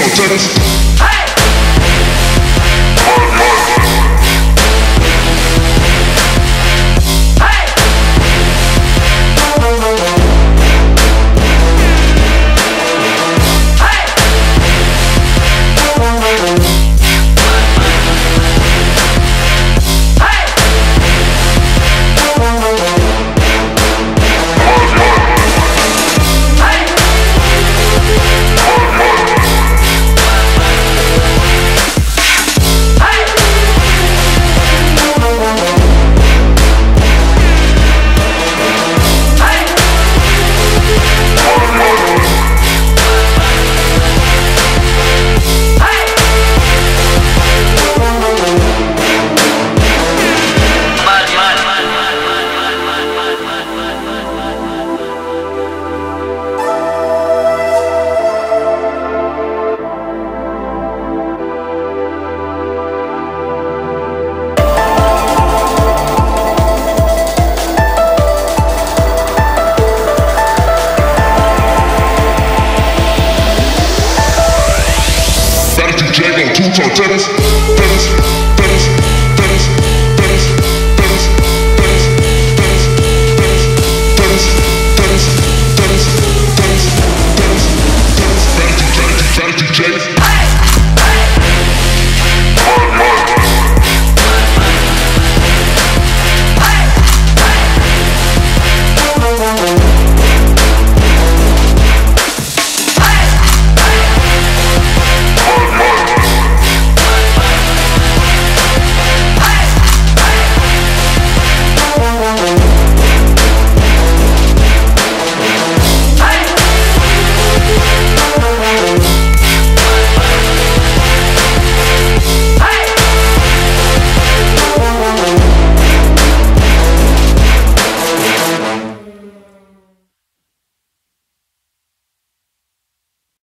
Total. Jago, two-tone tennis.